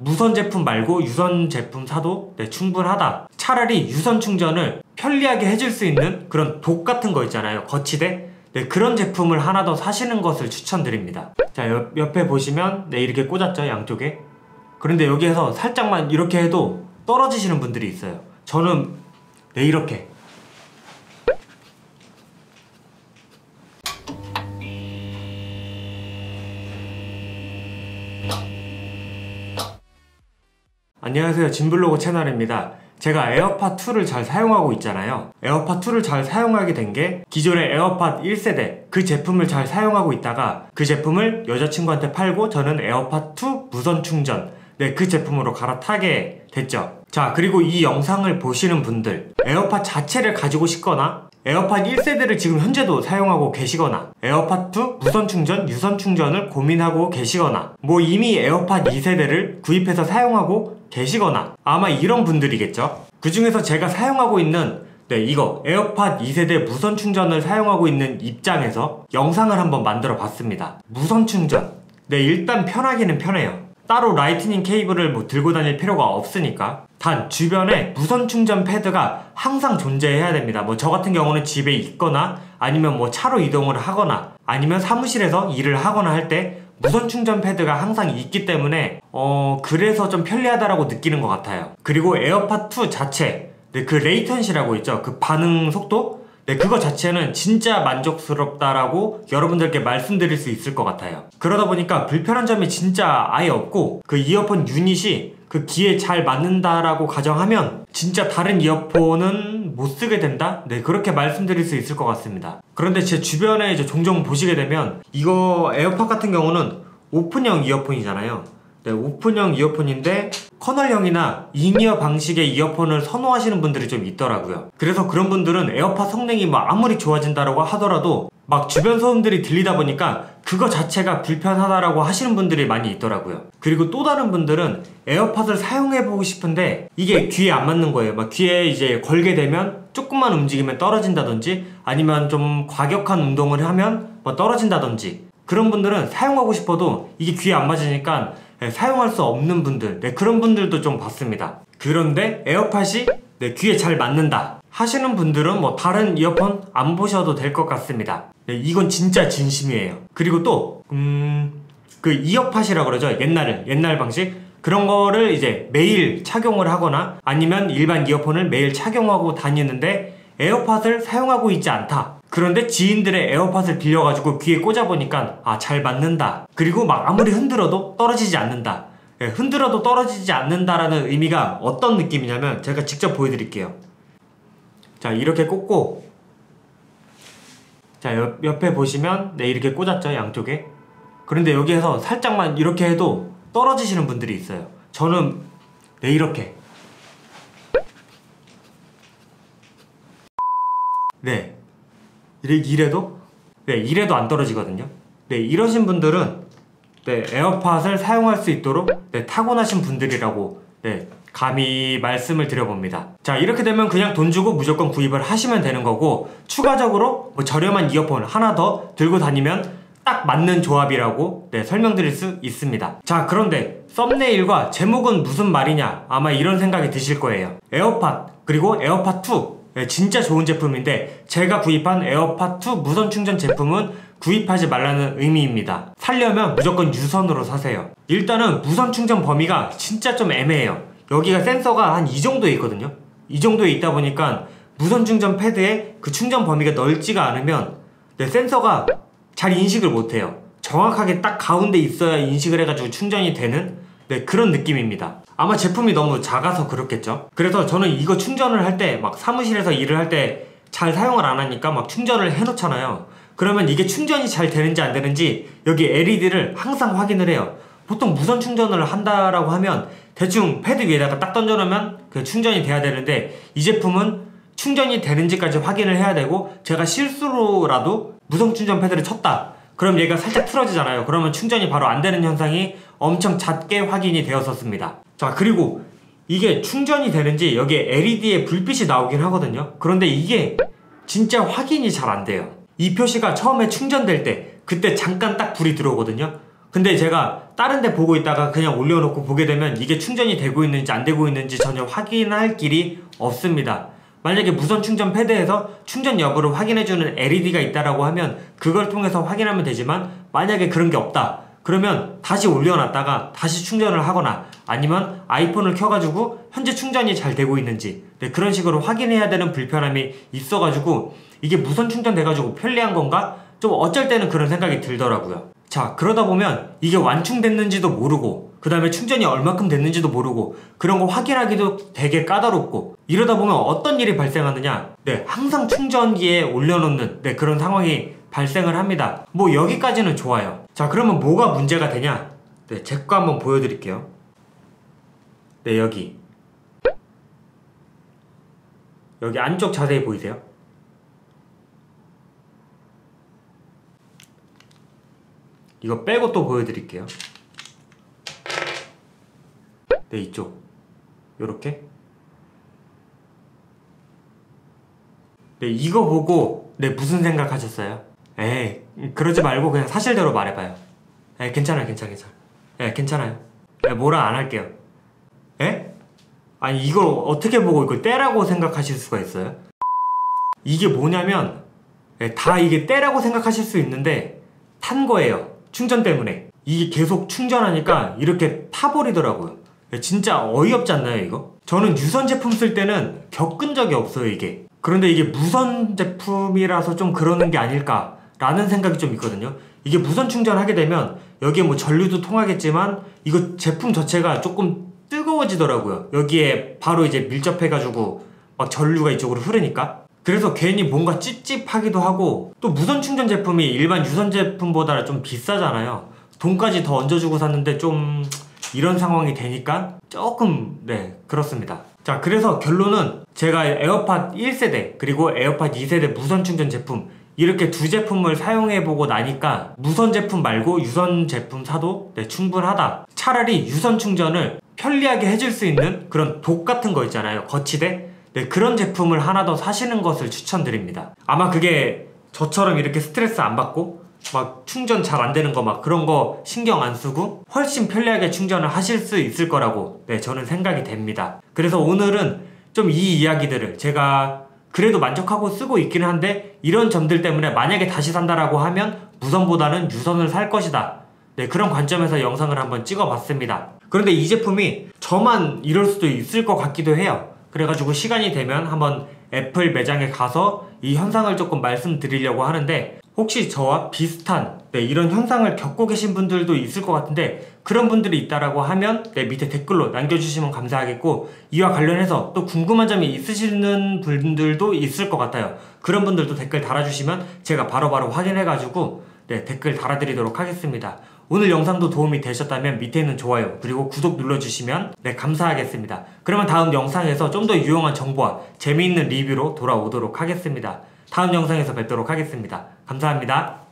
무선 제품 말고 유선 제품 사도 네, 충분하다. 차라리 유선 충전을 편리하게 해줄 수 있는 그런 독 같은 거 있잖아요. 거치대. 네, 그런 제품을 하나 더 사시는 것을 추천드립니다. 자, 옆, 옆에 보시면 네, 이렇게 꽂았죠, 양쪽에. 그런데 여기에서 살짝만 이렇게 해도 떨어지시는 분들이 있어요. 저는 네, 이렇게. 안녕하세요. 진블로그 채널입니다. 제가 에어팟 2를 잘 사용하고 있잖아요. 에어팟 2를 잘 사용하게 된 게 기존의 에어팟 1세대 그 제품을 잘 사용하고 있다가 그 제품을 여자친구한테 팔고 저는 에어팟 2 무선 충전 네, 그 제품으로 갈아타게 됐죠. 자, 그리고 이 영상을 보시는 분들 에어팟 자체를 가지고 싶거나 에어팟 1세대를 지금 현재도 사용하고 계시거나 에어팟 2 무선 충전, 유선 충전을 고민하고 계시거나 뭐 이미 에어팟 2세대를 구입해서 사용하고 계시거나 아마 이런 분들이겠죠. 그 중에서 제가 사용하고 있는 네, 이거 에어팟 2세대 무선 충전을 사용하고 있는 입장에서 영상을 한번 만들어 봤습니다. 무선 충전. 네, 일단 편하기는 편해요. 따로 라이트닝 케이블을 뭐 들고 다닐 필요가 없으니까 단 주변에 무선 충전 패드가 항상 존재해야 됩니다. 뭐 저 같은 경우는 집에 있거나 아니면 뭐 차로 이동을 하거나 아니면 사무실에서 일을 하거나 할 때 무선 충전 패드가 항상 있기 때문에 어 그래서 좀 편리하다라고 느끼는 것 같아요. 그리고 에어팟 2 자체 네, 그 latency라고 있죠. 그 반응 속도 네, 그거 자체는 진짜 만족스럽다라고 여러분들께 말씀드릴 수 있을 것 같아요. 그러다 보니까 불편한 점이 진짜 아예 없고 그 이어폰 유닛이 그 귀에 잘 맞는다라고 가정하면 진짜 다른 이어폰은 못 쓰게 된다? 네, 그렇게 말씀드릴 수 있을 것 같습니다. 그런데 제 주변에 이제 종종 보시게 되면 이거 에어팟 같은 경우는 오픈형 이어폰이잖아요. 네, 오픈형 이어폰인데 canal형이나 in-ear 방식의 이어폰을 선호하시는 분들이 좀 있더라고요. 그래서 그런 분들은 에어팟 성능이 뭐 아무리 좋아진다고 하더라도 막 주변 소음들이 들리다 보니까 그거 자체가 불편하다라고 하시는 분들이 많이 있더라고요. 그리고 또 다른 분들은 에어팟을 사용해보고 싶은데 이게 귀에 안 맞는 거예요. 막 귀에 이제 걸게 되면 조금만 움직이면 떨어진다든지 아니면 좀 과격한 운동을 하면 뭐 떨어진다든지 그런 분들은 사용하고 싶어도 이게 귀에 안 맞으니까 네, 사용할 수 없는 분들 네, 그런 분들도 좀 봤습니다. 그런데 에어팟이 네, 귀에 잘 맞는다 하시는 분들은 뭐 다른 이어폰 안 보셔도 될 것 같습니다. 네, 이건 진짜 진심이에요. 그리고 또 음, 그 이어팟이라고 그러죠. 옛날에 옛날 방식 그런 거를 이제 매일 착용을 하거나 아니면 일반 이어폰을 매일 착용하고 다니는데 에어팟을 사용하고 있지 않다. 그런데 지인들의 에어팟을 빌려가지고 귀에 꽂아보니까 아 잘 맞는다. 그리고 막 아무리 흔들어도 떨어지지 않는다. 예, 흔들어도 떨어지지 않는다라는 의미가 어떤 느낌이냐면 제가 직접 보여드릴게요. 자 이렇게 꽂고. 자 옆, 옆에 보시면 네 이렇게 꽂았죠 양쪽에. 그런데 여기에서 살짝만 이렇게 해도 떨어지시는 분들이 있어요. 저는 네 이렇게. 네 이래, 이래도? 네 이래도 안 떨어지거든요. 네 이러신 분들은 네 에어팟을 사용할 수 있도록 네 타고나신 분들이라고 네 감히 말씀을 드려봅니다. 자 이렇게 되면 그냥 돈 주고 무조건 구입을 하시면 되는 거고 추가적으로 뭐 저렴한 이어폰 하나 더 들고 다니면 딱 맞는 조합이라고 네, 설명드릴 수 있습니다. 자 그런데 thumbnail과 제목은 무슨 말이냐? 아마 이런 생각이 드실 거예요. 에어팟 그리고 에어팟 2 네, 진짜 좋은 제품인데 제가 구입한 에어팟2 무선 충전 제품은 구입하지 말라는 의미입니다. 살려면 무조건 유선으로 사세요. 일단은 무선 충전 범위가 진짜 좀 애매해요. 여기가 센서가 한 이 정도에 있거든요. 이 정도에 있다 보니까 무선 충전 패드에 그 충전 범위가 넓지가 않으면 내 센서가 잘 인식을 못해요. 정확하게 딱 가운데 있어야 인식을 해가지고 충전이 되는 네, 그런 느낌입니다. 아마 제품이 너무 작아서 그렇겠죠. 그래서 저는 이거 충전을 할 때 막 사무실에서 일을 할 때 잘 사용을 안 하니까 막 충전을 해 놓잖아요. 그러면 이게 충전이 잘 되는지 안 되는지 여기 LED를 항상 확인을 해요. 보통 무선 충전을 한다라고 하면 대충 패드 위에다가 딱 던져놓으면 그 충전이 돼야 되는데 이 제품은 충전이 되는지까지 확인을 해야 되고 제가 실수로라도 무선 충전 패드를 쳤다. 그럼 얘가 살짝 틀어지잖아요. 그러면 충전이 바로 안 되는 현상이 엄청 잦게 확인이 되었었습니다. 자, 그리고 이게 충전이 되는지 여기에 LED에 불빛이 나오긴 하거든요. 그런데 이게 진짜 확인이 잘 안 돼요. 이 표시가 처음에 충전될 때 그때 잠깐 딱 불이 들어오거든요. 근데 제가 다른 데 보고 있다가 그냥 올려놓고 보게 되면 이게 충전이 되고 있는지 안 되고 있는지 전혀 확인할 길이 없습니다. 만약에 무선 충전 패드에서 충전 여부를 확인해주는 LED가 있다라고 하면 그걸 통해서 확인하면 되지만 만약에 그런 게 없다. 그러면 다시 올려놨다가 다시 충전을 하거나 아니면 아이폰을 켜가지고 현재 충전이 잘 되고 있는지 네, 그런 식으로 확인해야 되는 불편함이 있어가지고 이게 무선 충전 돼가지고 편리한 건가? 좀 어쩔 때는 그런 생각이 들더라고요. 자, 그러다 보면 이게 완충됐는지도 모르고, 그 다음에 충전이 얼마큼 됐는지도 모르고, 그런 거 확인하기도 되게 까다롭고, 이러다 보면 어떤 일이 발생하느냐? 네, 항상 충전기에 올려놓는, 네, 그런 상황이 발생을 합니다. 뭐, 여기까지는 좋아요. 자, 그러면 뭐가 문제가 되냐? 네, 제거 한번 보여드릴게요. 네, 여기. 여기 안쪽 자세히 보이세요? 이거 빼고 또 보여드릴게요. 네, 이쪽. 요렇게. 네, 이거 보고, 네, 무슨 생각 하셨어요? 에이, 그러지 말고 그냥 사실대로 말해봐요. 에 괜찮아요, 괜찮아요, 괜찮아요. 에 괜찮아요. 에 뭐라 안 할게요. 에? 아니, 이걸 어떻게 보고 이걸 떼라고 생각하실 수가 있어요? 이게 뭐냐면, 에, 다 이게 떼라고 생각하실 수 있는데, 탄 거예요. 충전 때문에 이게 계속 충전하니까 이렇게 타버리더라고요 진짜 어이없지 않나요 이거? 저는 유선 제품 쓸 때는 겪은 적이 없어요 이게 그런데 이게 무선 제품이라서 좀 그러는 게 아닐까 라는 생각이 좀 있거든요 이게 무선 충전하게 되면 여기에 뭐 전류도 통하겠지만 이거 제품 자체가 조금 뜨거워지더라고요 여기에 바로 이제 밀접해가지고 막 전류가 이쪽으로 흐르니까 그래서 괜히 뭔가 찝찝하기도 하고 또 무선 충전 제품이 일반 유선 제품보다 좀 비싸잖아요. 돈까지 더 얹어주고 샀는데 좀 이런 상황이 되니까 조금 네 그렇습니다. 자 그래서 결론은 제가 에어팟 1세대 그리고 에어팟 2세대 무선 충전 제품 이렇게 두 제품을 사용해보고 나니까 무선 제품 말고 유선 제품 사도 네, 충분하다. 차라리 유선 충전을 편리하게 해줄 수 있는 그런 dock 같은 거 있잖아요. 거치대 네, 그런 제품을 하나 더 사시는 것을 추천드립니다. 아마 그게 저처럼 이렇게 스트레스 안 받고 막 충전 잘 안 되는 거 막 그런 거 신경 안 쓰고 훨씬 편리하게 충전을 하실 수 있을 거라고 네, 저는 생각이 됩니다. 그래서 오늘은 좀 이 이야기들을 제가 그래도 만족하고 쓰고 있기는 한데 이런 점들 때문에 만약에 다시 산다라고 하면 무선보다는 유선을 살 것이다. 네, 그런 관점에서 영상을 한번 찍어 봤습니다. 그런데 이 제품이 저만 이럴 수도 있을 것 같기도 해요. 그래가지고 시간이 되면 한번 애플 매장에 가서 이 현상을 조금 말씀드리려고 하는데 혹시 저와 비슷한 네, 이런 현상을 겪고 계신 분들도 있을 것 같은데 그런 분들이 있다라고 하면 네, 밑에 댓글로 남겨주시면 감사하겠고 이와 관련해서 또 궁금한 점이 있으시는 분들도 있을 것 같아요 그런 분들도 댓글 달아주시면 제가 바로바로 바로 확인해가지고 네, 댓글 달아드리도록 하겠습니다 오늘 영상도 도움이 되셨다면 밑에 있는 좋아요 그리고 구독 눌러주시면 네 감사하겠습니다. 그러면 다음 영상에서 좀 더 유용한 정보와 재미있는 리뷰로 돌아오도록 하겠습니다. 다음 영상에서 뵙도록 하겠습니다. 감사합니다.